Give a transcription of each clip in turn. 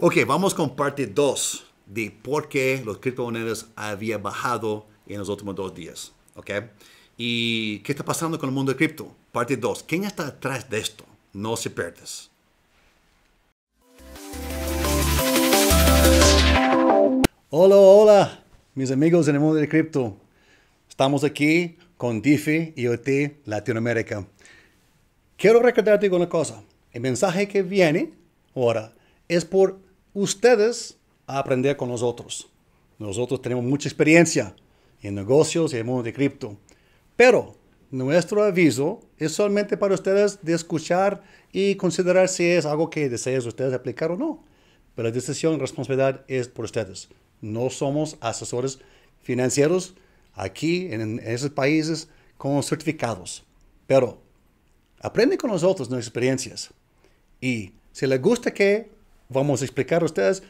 Ok, vamos con parte 2 de por qué los criptomonedas había bajado en los últimos dos días. Ok, y qué está pasando con el mundo de cripto. Parte 2. ¿Quién está atrás de esto? No se pierdas. Hola, hola, mis amigos en el mundo de cripto. Estamos aquí con DeFi y OT Latinoamérica. Quiero recordarte una cosa. El mensaje que viene ahora es por ustedes a aprender con nosotros. Nosotros tenemos mucha experiencia en negocios y en el mundo de cripto. Pero nuestro aviso es solamente para ustedes de escuchar y considerar si es algo que desean ustedes aplicar o no. Pero la decisión y responsabilidad es por ustedes. No somos asesores financieros aquí en esos países con certificados. Pero aprende con nosotros nuestras experiencias. Y si les gusta que vamos a explicar a ustedes,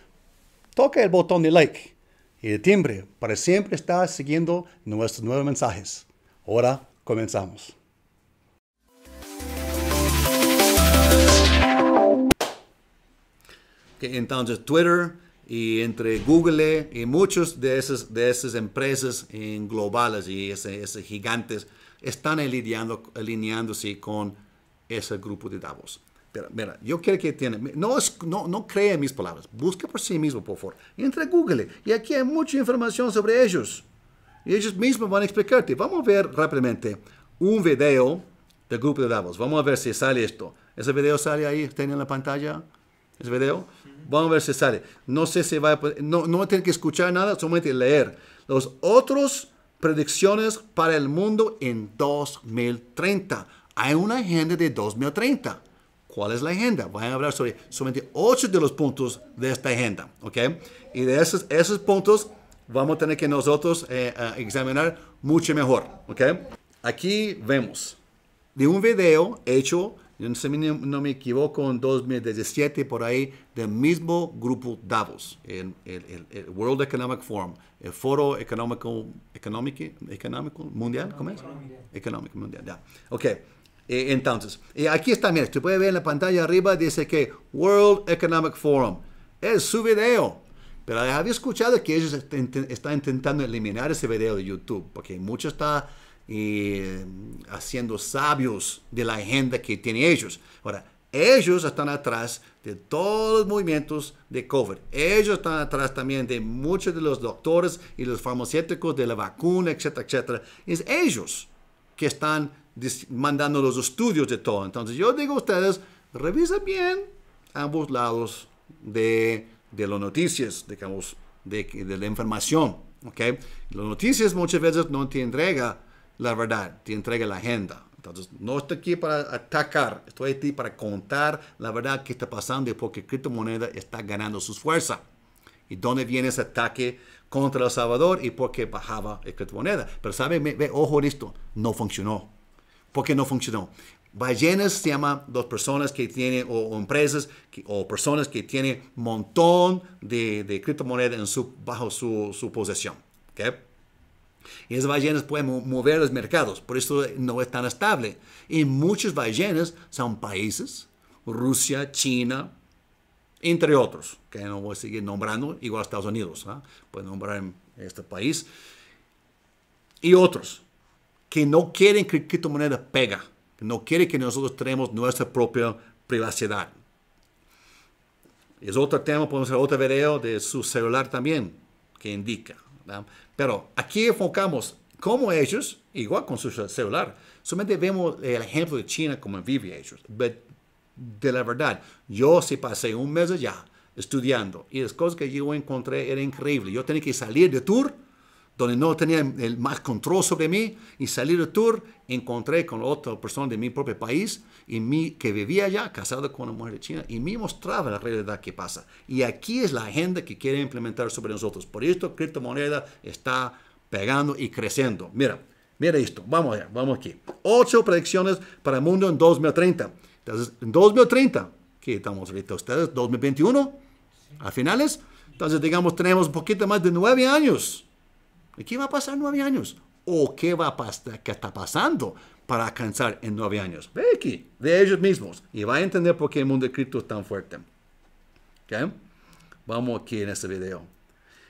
toca el botón de like y de timbre para siempre estar siguiendo nuestros nuevos mensajes. Ahora comenzamos. entonces, Twitter y entre Google y muchos de esas, de esas empresas globales y esos, gigantes están alineándose con ese grupo de Davos. Pero mira, yo quiero que tiene, no, es, no, no cree en mis palabras, busque por sí mismo, por favor. Entre Google y aquí hay mucha información sobre ellos. Y ellos mismos van a explicarte. Vamos a ver rápidamente un video del grupo de Davos. Vamos a ver si sale esto. ¿Ese video sale ahí? ¿Tiene en la pantalla? ¿Ese video? Vamos a ver si sale. No sé si va a... No, no tener que escuchar nada, solamente leer. Los otros predicciones para el mundo en 2030. Hay una agenda de 2030. ¿Cuál es la agenda? Voy a hablar sobre solamente 8 de los puntos de esta agenda. ¿Ok? Y de esos, esos puntos vamos a tener que nosotros eh, eh, examinar mucho mejor. ¿Ok? Aquí vemos de un video hecho yo no, me equivoco, en 2017 por ahí, del mismo grupo Davos, el, World Economic Forum, el Foro Económico, Económico, Económico Mundial, ¿cómo es? Económico Mundial, ya. Ok, e, entonces, y aquí está, mira, usted puede ver en la pantalla arriba, dice que World Economic Forum, es su video. Pero había escuchado que ellos están intentando eliminar ese video de YouTube, porque mucho está eh, haciendo sabios de la agenda que tienen ellos. Ahora, ellos están atrás de todos los movimientos de COVID. Ellos están atrás también de muchos de los doctores y los farmacéuticos de la vacuna, etcétera, etcétera. Es ellos que están mandando los estudios de todo. Entonces yo digo a ustedes, revisa bien ambos lados de, de las noticias, digamos, de, de la información. ¿okay? Las noticias muchas veces no te entrega la verdad, te entrega la agenda. Entonces, no estoy aquí para atacar, estoy aquí para contar la verdad que está pasando y porque criptomoneda está ganando su fuerza. ¿Y dónde viene ese ataque contra El Salvador y por qué bajaba la criptomoneda? Pero sabe, ve, ojo esto, no funcionó. ¿Por qué no funcionó? Ballenas se llama dos personas que tienen, o, empresas, o personas que tienen un montón de, de criptomonedas en su, bajo su, su posesión. ¿okay? Y esas ballenas pueden mover los mercados, por eso no es tan estable. Y muchas ballenas son países, Rusia, China, entre otros, que no voy a seguir nombrando, igual Estados Unidos, ¿ah? pueden nombrar en este país, y otros que no quieren que criptomoneda pega, no quieren que nosotros tenemos nuestra propia privacidad. Es otro tema, podemos hacer otro video de su celular también, que indica. Pero aquí enfocamos como ellos, igual con su celular, solamente vemos el ejemplo de China como vive ellos. De la verdad, yo sí pasé un mes allá estudiando y las cosas que yo encontré eran increíbles. Yo tenía que salir de tour donde no tenía el más control sobre mí y salir de tour, encontré con otra persona de mi propio país y mí que vivía allá, casado con una mujer de China, y me mostraba la realidad que pasa. Y aquí es la agenda que quiere implementar sobre nosotros. Por esto, criptomoneda está pegando y creciendo. Mira, mira esto, vamos allá, vamos aquí. Ocho predicciones para el mundo en 2030. Entonces, en 2030, ¿qué estamos ahorita ustedes? 2021, a finales. Entonces, digamos, tenemos un poquito más de nueve años qué va a pasar en nueve años? ¿O qué va a pasar, qué está pasando para alcanzar en nueve años? Ve aquí, de ellos mismos. Y va a entender por qué el mundo de cripto es tan fuerte. Vamos aquí en este video.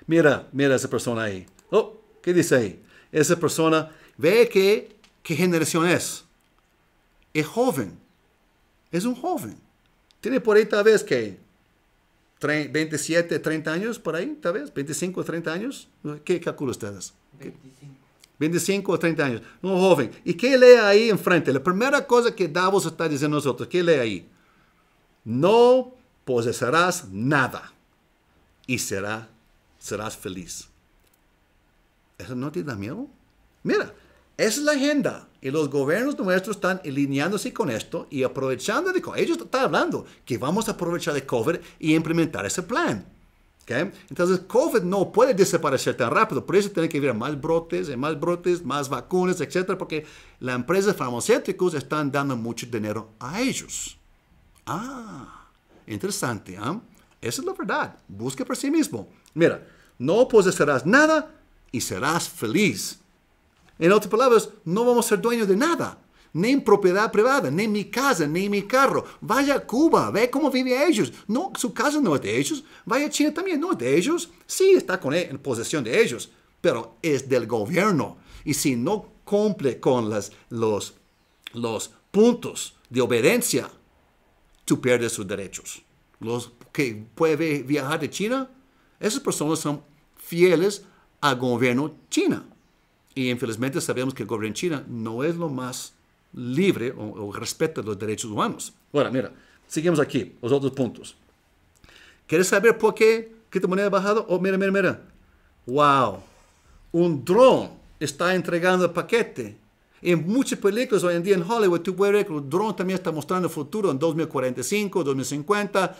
Mira, mira esa persona ahí. Oh, ¿qué dice ahí? Esa persona, ve que, qué generación es. Es joven. Es un joven. Tiene por ahí tal vez que 27, 30 años, por ahí, tal vez, 25, 30 años. ¿Qué calculan ustedes? 25. 25 o 30 años, un joven. ¿Y qué lee ahí enfrente? La primera cosa que Davos está diciendo a nosotros, ¿qué lee ahí? No poseerás nada y será, serás feliz. ¿Eso no te da miedo? Mira, esa es la agenda. Y los gobiernos nuestros están alineándose con esto y aprovechando de Ellos están hablando que vamos a aprovechar de COVID y implementar ese plan. Entonces, COVID no puede desaparecer tan rápido. Por eso tiene que haber más brotes, más brotes, más vacunas, etc. Porque las empresas farmacéuticas están dando mucho dinero a ellos. Ah, interesante. ¿eh? Esa es la verdad. Busque por sí mismo. Mira, no poseerás nada y serás feliz. En otras palabras, no vamos a ser dueños de nada, ni en propiedad privada, ni mi casa, ni mi carro. Vaya a Cuba, ve cómo viven ellos. No, su casa no es de ellos. Vaya a China también, no es de ellos. Sí, está con, en posesión de ellos, pero es del gobierno. Y si no cumple con los, puntos de obediencia, tú pierdes sus derechos. Los que pueden viajar de China, esas personas son fieles al gobierno chino. Y infelizmente sabemos que el gobierno chino no es lo más libre o, respeta los derechos humanos. Bueno, mira, seguimos aquí, los otros puntos. ¿Quieres saber por qué criptomoneda ha bajado? Oh, mira, mira, mira. Wow, un dron está entregando el paquete. En muchas películas hoy en día en Hollywood, tú puedes ver que el dron también está mostrando el futuro en 2045, 2050,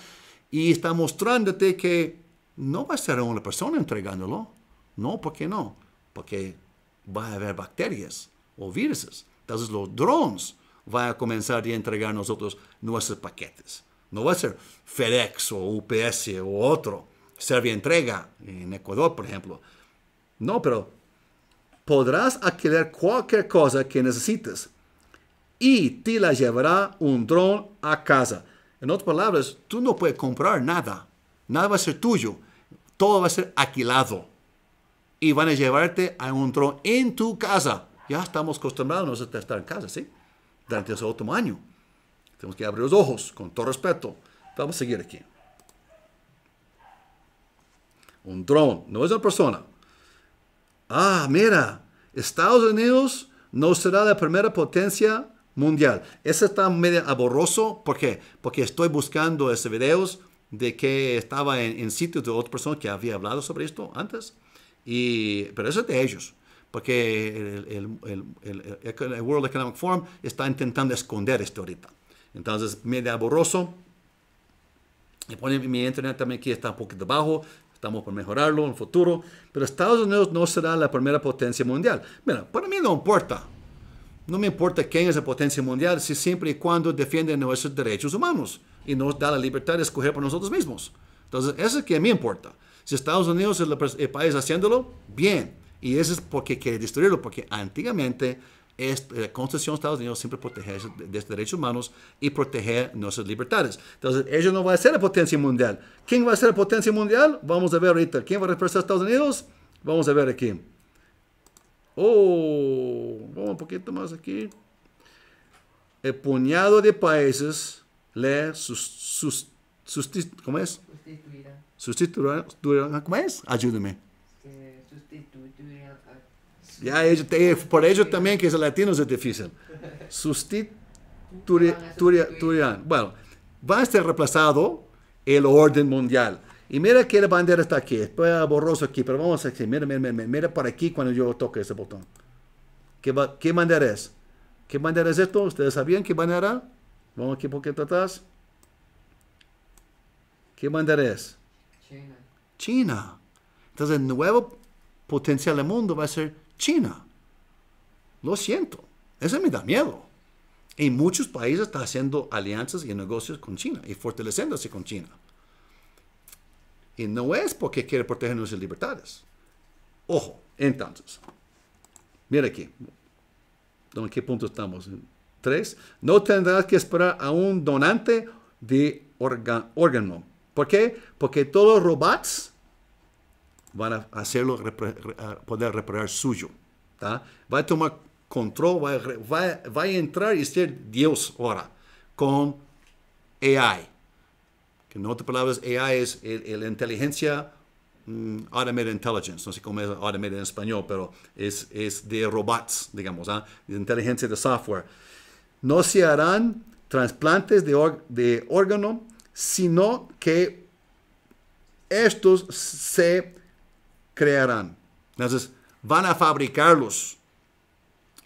y está mostrándote que no va a ser una persona entregándolo. No, ¿por qué no? Porque va a haber bacterias o virus. Entonces los drones van a comenzar a entregar a nosotros nuestros paquetes. No va a ser FedEx o UPS o otro. Servia Entrega en Ecuador, por ejemplo. No, pero podrás adquirir cualquier cosa que necesites y te la llevará un dron a casa. En otras palabras, tú no puedes comprar nada. Nada va a ser tuyo. Todo va a ser alquilado y van a llevarte a un dron en tu casa. Ya estamos acostumbrados a estar en casa, ¿sí? Durante ese último año. Tenemos que abrir los ojos, con todo respeto. Vamos a seguir aquí. Un dron, no es una persona. Ah, mira, Estados Unidos no será la primera potencia mundial. Ese está medio aborroso. ¿Por qué? Porque estoy buscando esos videos de que estaba en, en sitios de otra persona que había hablado sobre esto antes. Y, pero eso es de ellos, porque el, el, el, World Economic Forum está intentando esconder esto ahorita. Entonces, medio borroso. Y pone mi internet también aquí está un poquito bajo. Estamos por mejorarlo en el futuro. Pero Estados Unidos no será la primera potencia mundial. Mira, para mí no importa. No me importa quién es la potencia mundial, si siempre y cuando defiende nuestros derechos humanos y nos da la libertad de escoger por nosotros mismos. Entonces, eso es que a mí importa. Si Estados Unidos es el país haciéndolo, bien. Y eso es porque quiere destruirlo, porque antiguamente la Constitución de Estados Unidos siempre protege de derechos humanos y protege nuestras libertades. Entonces, ellos no van a ser la potencia mundial. ¿Quién va a ser la potencia mundial? Vamos a ver ahorita. ¿Quién va a representar a Estados Unidos? Vamos a ver aquí. Oh, vamos un poquito más aquí. El puñado de países le sus, sus, ¿cómo es? Sustituirán, ¿cómo es? Ayúdame. Ya, por ello también que es latino es difícil. Sustituirán. Bueno, va a estar reemplazado el orden mundial. Y mira que la bandera está aquí. Está borroso aquí, pero vamos a aquí. Mira, mira, mira, mira por aquí cuando yo toque ese botón. ¿Qué, ¿Qué bandera es? ¿Qué bandera es esto? ¿Ustedes sabían qué bandera? Vamos aquí un poquito atrás. ¿Qué bandera es? China. China. Entonces el nuevo potencial del mundo va a ser China. Lo siento. Eso me da miedo. Y muchos países están haciendo alianzas y negocios con China y fortaleciéndose con China. Y no es porque quiere proteger nuestras libertades. Ojo, entonces, mira aquí. ¿En qué punto estamos? Tres. No tendrás que esperar a un donante de órgano ¿Por qué? Porque todos los robots van a hacerlo, poder reparar suyo. Va a tomar control, va a, entrar y ser Dios ahora con AI. Que en otras palabras, AI es la inteligencia um, automated intelligence, no sé cómo es automated en español, pero es, es de robots, digamos, ¿ah? de inteligencia de software. No se harán trasplantes de, de órgano, sino que estos se crearán. Entonces, van a fabricarlos.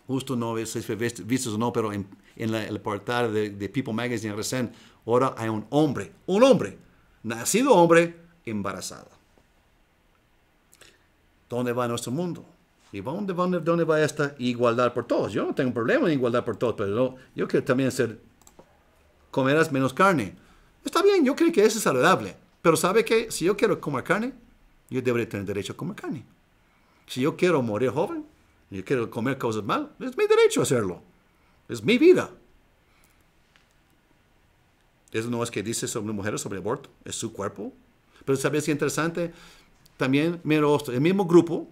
Justo no sé si visto o no, pero en, el portal de, de, People Magazine recién, ahora hay un hombre, un hombre, nacido hombre, embarazado. ¿Dónde va nuestro mundo? ¿Y dónde, dónde, dónde va esta igualdad por todos? Yo no tengo problema en igualdad por todos, pero yo quiero también ser, comerás menos carne. Está bien, yo creo que eso es saludable. Pero ¿sabe qué? Si yo quiero comer carne, yo debería tener derecho a comer carne. Si yo quiero morir joven, yo quiero comer cosas mal, es mi derecho hacerlo. Es mi vida. Eso no es que dice sobre mujeres sobre aborto, es su cuerpo. Pero ¿sabes qué interesante? También, mira, el mismo grupo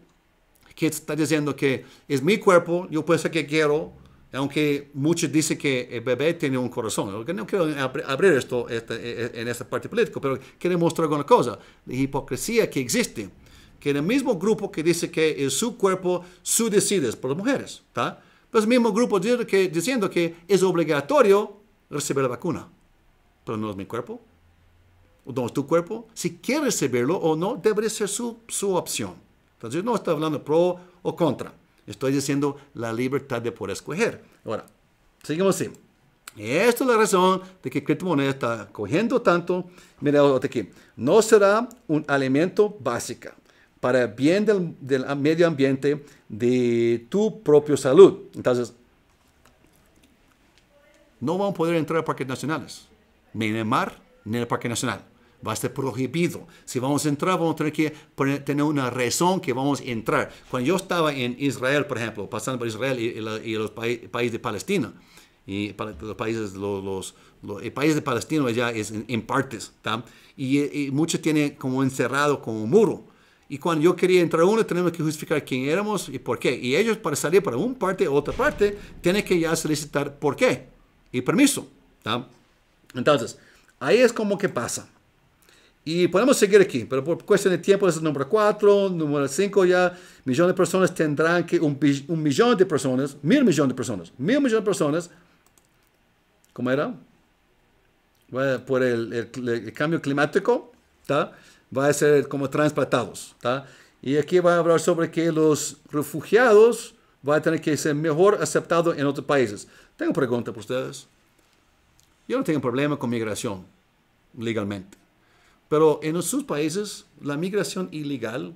que está diciendo que es mi cuerpo, yo puedo hacer que quiero, aunque muchos dicen que el bebé tiene un corazón. No quiero abrir esto este, e, e, en esta parte política, pero quiero mostrar alguna cosa. La hipocresía que existe. Que en el mismo grupo que dice que es su cuerpo, su decides por las mujeres. ¿está? Pues el mismo grupo que, diciendo que es obligatorio recibir la vacuna. Pero no es mi cuerpo. No es tu cuerpo. Si quieres recibirlo o no, debería ser su, su opción. Entonces no estoy hablando pro o contra. Estoy diciendo la libertad de poder escoger. Ahora, seguimos así. Esta es la razón de que criptomoneda está cogiendo tanto. Mira aquí. No será un alimento básico para el bien del, del medio ambiente de tu propia salud. Entonces, no van a poder entrar a parques nacionales, ni en el mar, ni en el parque nacional va a ser prohibido. Si vamos a entrar, vamos a tener que tener una razón que vamos a entrar. Cuando yo estaba en Israel, por ejemplo, pasando por Israel y, los países de Palestina, y los países, los, el país de Palestina ya es en, partes, y, muchos tienen como encerrado como un muro. Y cuando yo quería entrar uno, tenemos que justificar quién éramos y por qué. Y ellos para salir para una parte o otra parte, tienen que ya solicitar por qué y permiso. Entonces, ahí es como que pasa. Y podemos seguir aquí, pero por cuestión de tiempo es el número 4, número 5 ya, millón de personas tendrán que, un, un, millón de personas, mil millones de personas, mil millones de personas, ¿cómo era? Por el, el, cambio climático, ¿tá? va a ser como transplantados. ¿tá? Y aquí va a hablar sobre que los refugiados van a tener que ser mejor aceptados en otros países. Tengo pregunta para ustedes. Yo no tengo problema con migración legalmente. Pero en sus países, la migración ilegal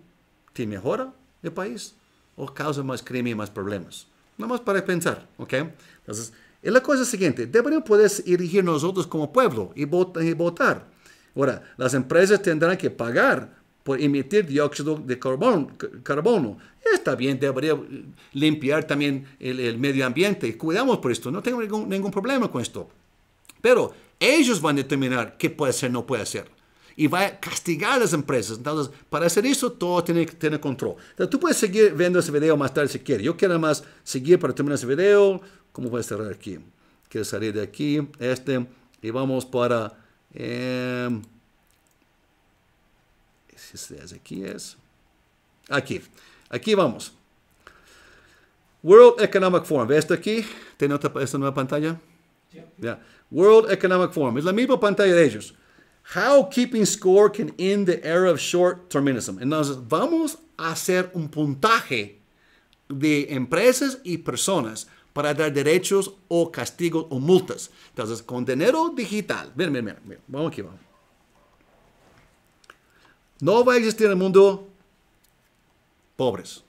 te mejora el país o causa más crimen y más problemas. Nada más para pensar, ¿ok? Entonces, la cosa siguiente, deberíamos poder elegir nosotros como pueblo y, votar. Ahora, las empresas tendrán que pagar por emitir dióxido de carbono. carbono. Está bien, debería limpiar también el, medio ambiente. Cuidamos por esto, no tengo ningún, ningún problema con esto. Pero ellos van a determinar qué puede ser, no puede ser y va a castigar a las empresas. Entonces, para hacer eso, todo tiene que tener control. Entonces, tú puedes seguir viendo ese video más tarde si quieres. Yo quiero más seguir para terminar ese video. ¿Cómo voy a cerrar aquí? Quiero salir de aquí, este, y vamos para... Eh, aquí es. Aquí. Aquí vamos. World Economic Forum. ¿Ves esto aquí? ¿Tiene otra, esta nueva pantalla? Sí. World Economic Forum. Es la misma pantalla de ellos. How keeping score can end the era of short terminism. Entonces, vamos a hacer un puntaje de empresas y personas para dar derechos o castigos o multas. Entonces, con dinero digital, miren, miren, miren, vamos aquí, vamos. No va a existir en el mundo pobres.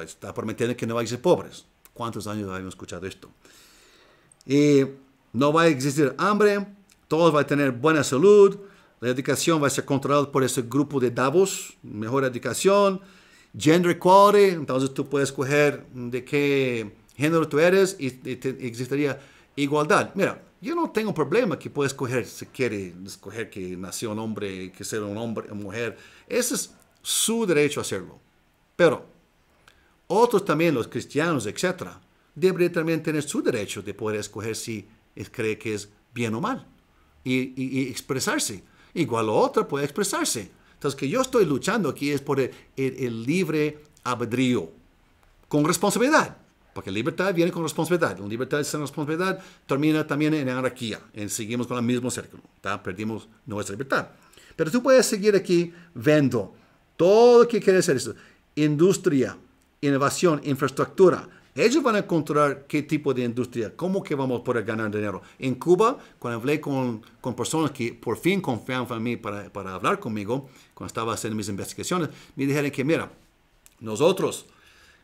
Está prometiendo que no va a existir pobres. ¿Cuántos años hemos escuchado esto? Y no va a existir hambre, todos van a tener buena salud, la educación va a ser controlada por ese grupo de Davos, mejor educación, gender equality, entonces tú puedes escoger de qué género tú eres y, existiría igualdad. Mira, yo no tengo problema que pueda escoger, si quiere escoger que nació un hombre, que sea un hombre o mujer. Ese es su derecho a hacerlo. Pero otros también, los cristianos, etcétera, deberían también tener su derecho de poder escoger si cree que es bien o mal y, expresarse. Igual otra puede expresarse. Entonces, que yo estoy luchando aquí es por el, libre albedrío, con responsabilidad. Porque libertad viene con responsabilidad. La libertad sin responsabilidad termina también en anarquía. En, seguimos con el mismo círculo. Perdimos nuestra libertad. Pero tú puedes seguir aquí viendo todo lo que quiere esto. Industria, innovación, infraestructura, ellos van a controlar qué tipo de industria, cómo que vamos a poder ganar dinero. En Cuba, cuando hablé con, con personas que por fin confiaban en mí para, para, hablar conmigo, cuando estaba haciendo mis investigaciones, me dijeron que, mira, nosotros,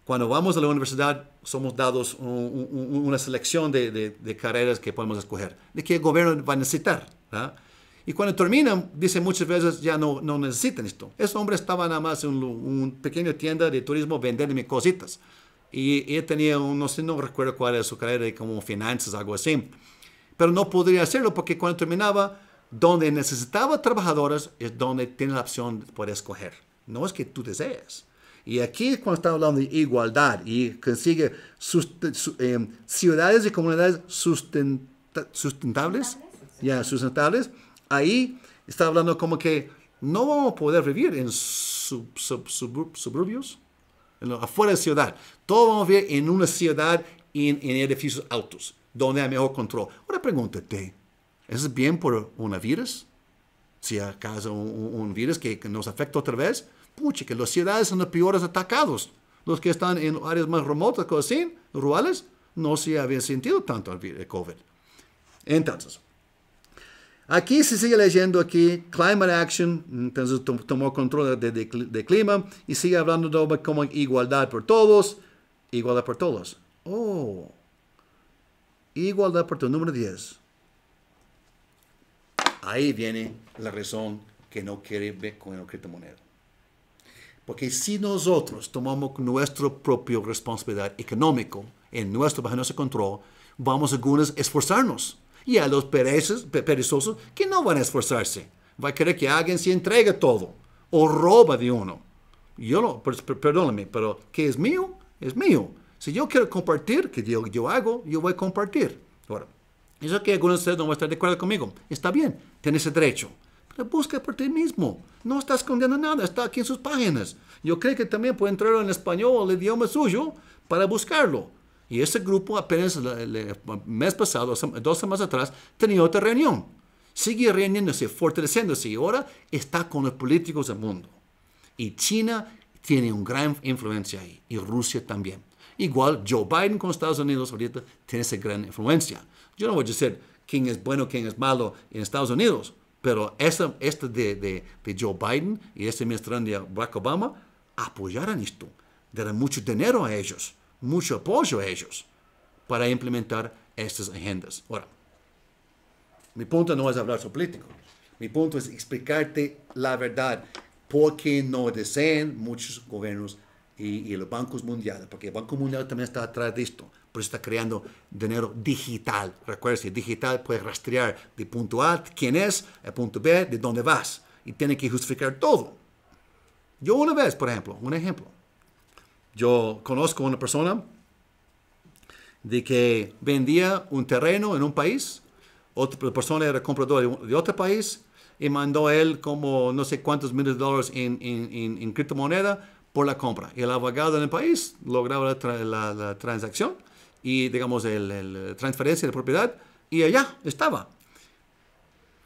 cuando vamos a la universidad, somos dados una selección de, de, carreras que podemos escoger, de que el gobierno va a necesitar. Y cuando terminan, dicen muchas veces, ya no, no necesitan esto. Ese hombre estaba nada más en una pequeña tienda de turismo vendiéndome cositas. Y él tenía, un, no sé, no recuerdo cuál era su carrera, como finanzas, algo así. Pero no podría hacerlo porque cuando terminaba, donde necesitaba trabajadores es donde tiene la opción de poder escoger. No es que tú desees. Y aquí cuando está hablando de igualdad y consigue eh, ciudades y comunidades sustentables, ya sustentables, ahí está hablando como que no vamos a poder vivir en suburbios, afuera de ciudad. Todo vamos a ver en una ciudad en, edificios altos, donde hay mejor control. Ahora pregúntate, ¿es bien por un virus? Si acaso un, virus que, nos afecta otra vez, pucha, que las ciudades son los peores atacados. Los que están en áreas más remotas, cosas así, rurales, no se había sentido tanto el COVID. Entonces, Aquí se sigue leyendo aquí Climate Action, entonces tomó control de, clima y sigue hablando de como igualdad por todos, igualdad por todos. Oh, igualdad por todos, número 10. Ahí viene la razón que no quiere con la criptomoneda. Porque si nosotros tomamos nuestra propia responsabilidad económica en nuestro, bajo nuestro control, vamos a algunos esforzarnos y a los perezosos que no van a esforzarse. Va a querer que alguien se entregue todo o roba de uno. Yo no, perdóname, pero ¿qué es mío? Es mío. Si yo quiero compartir, que yo, yo hago, yo voy a compartir. Ahora, eso que algunos de ustedes no van a estar de acuerdo conmigo. Está bien, tienes ese derecho. Pero busca por ti mismo. No estás escondiendo nada, está aquí en sus páginas. Yo creo que también puede entrar en español, el idioma suyo, para buscarlo. Y ese grupo apenas el mes pasado, dos semanas atrás, tenía otra reunión. Sigue reuniéndose, fortaleciéndose y ahora está con los políticos del mundo. Y China tiene una gran influencia ahí y Rusia también. Igual Joe Biden con Estados Unidos ahorita tiene esa gran influencia. Yo no voy a decir quién es bueno, quién es malo en Estados Unidos, pero este, de, de, de, Joe Biden y este ministro de Barack Obama apoyaron esto, darán mucho dinero a ellos mucho apoyo a ellos para implementar estas agendas. Ahora, mi punto no es hablar sobre político. Mi punto es explicarte la verdad. ¿Por qué no desean muchos gobiernos y, los bancos mundiales? Porque el Banco Mundial también está atrás de esto. Por está creando dinero digital. Recuerda, digital puede rastrear de punto A quién es, el punto B, de dónde vas. Y tiene que justificar todo. Yo una vez, por ejemplo, un ejemplo. Yo conozco a una persona de que vendía un terreno en un país, otra persona era comprador de, otro país y mandó a él como no sé cuántos miles de dólares en, en, en, criptomoneda por la compra. Y el abogado en el país lograba la, transacción y, digamos, la transferencia de propiedad y allá estaba.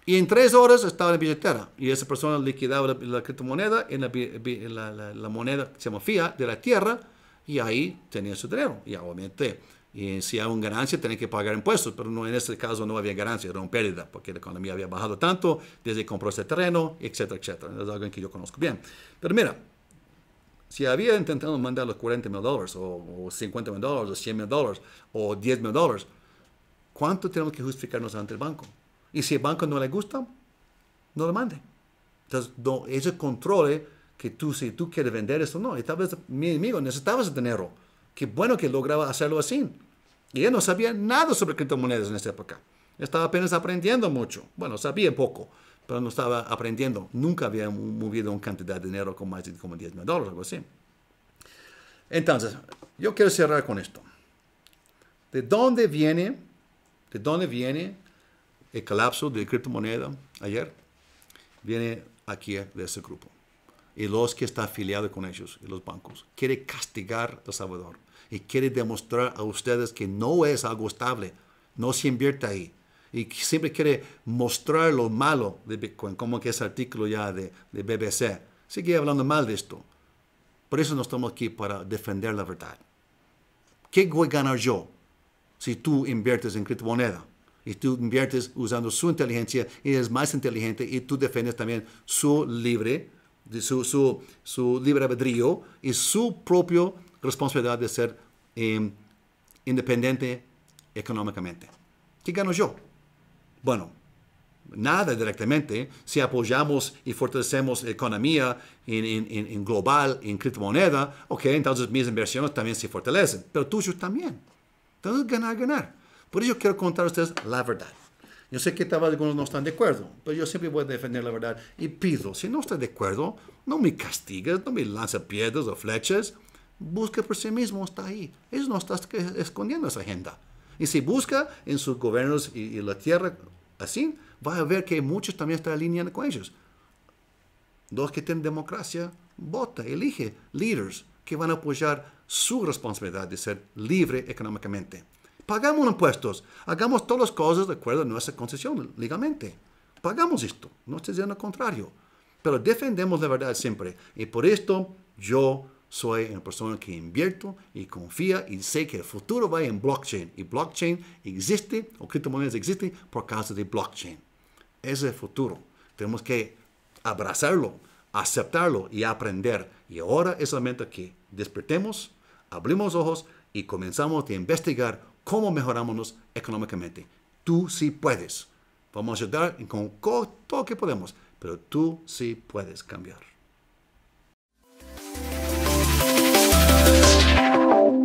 Y en tres horas estaba en la billetera. Y esa persona liquidaba la, criptomoneda en la, moneda que se llama fiat de la tierra. Y ahí tenía su dinero. Y obviamente, y si hay una ganancia, tenía que pagar impuestos. Pero no, en este caso no había ganancia, era una pérdida. Porque la economía había bajado tanto desde que compró ese terreno, etcétera, etcétera. Es algo que yo conozco bien. Pero mira, si había intentado mandar los 40 mil dólares, o, o 50 mil dólares, o 100 mil dólares, o 10 mil dólares, ¿cuánto tenemos que justificarnos ante el banco? Y si el banco no le gusta, no lo mande. Entonces, no, ese control que tú, si tú quieres vender esto, no. Y tal vez mi amigo necesitaba ese dinero. Qué bueno que lograba hacerlo así. Y él no sabía nada sobre criptomonedas en esa época. Estaba apenas aprendiendo mucho. Bueno, sabía poco, pero no estaba aprendiendo. Nunca había movido una cantidad de dinero con más de como 10 mil dólares, algo así. Entonces, yo quiero cerrar con esto. ¿De dónde viene, de dónde viene el colapso de criptomoneda ayer? Viene aquí de ese grupo. Y los que están afiliados con ellos, y los bancos. Quiere castigar a El Salvador. Y quiere demostrar a ustedes que no es algo estable. No se invierte ahí. Y siempre quiere mostrar lo malo de Bitcoin, como que ese artículo ya de, de BBC. Sigue hablando mal de esto. Por eso no estamos aquí para defender la verdad. ¿Qué voy a ganar yo si tú inviertes en criptomoneda? Y tú inviertes usando su inteligencia y eres más inteligente y tú defiendes también su libre, su, su, su libre albedrío y su propia responsabilidad de ser em, independiente económicamente. ¿Qué gano yo? Bueno, nada directamente. Si apoyamos y fortalecemos la economía en, global, en criptomoneda, ok, entonces mis inversiones también se fortalecen, pero tuyos también. Entonces, ganar, ganar. Por eso quiero contar a ustedes la verdad. Yo sé que tal vez algunos no están de acuerdo, pero yo siempre voy a defender la verdad y pido, si no estás de acuerdo, no me castigues, no me lances piedras o flechas, busca por sí mismo, está ahí. Eso no está escondiendo esa agenda. Y si busca en sus gobiernos y, y la tierra así, va a ver que muchos también están alineando con ellos. Los que tienen democracia, vota, elige líderes que van a apoyar su responsabilidad de ser libre económicamente. Pagamos impuestos, hagamos todas las cosas de acuerdo a nuestra concesión legalmente. Pagamos esto, no estoy diciendo lo contrario, pero defendemos la verdad siempre. Y por esto yo soy una persona que invierto y confía y sé que el futuro va en blockchain. Y blockchain existe, o criptomonedas existen por causa de blockchain. Ese es el futuro. Tenemos que abrazarlo, aceptarlo y aprender. Y ahora es el momento que despertemos, abrimos ojos y comenzamos a investigar cómo mejoramos económicamente. Tú sí puedes. Vamos a ayudar con todo lo que podemos, pero tú sí puedes cambiar.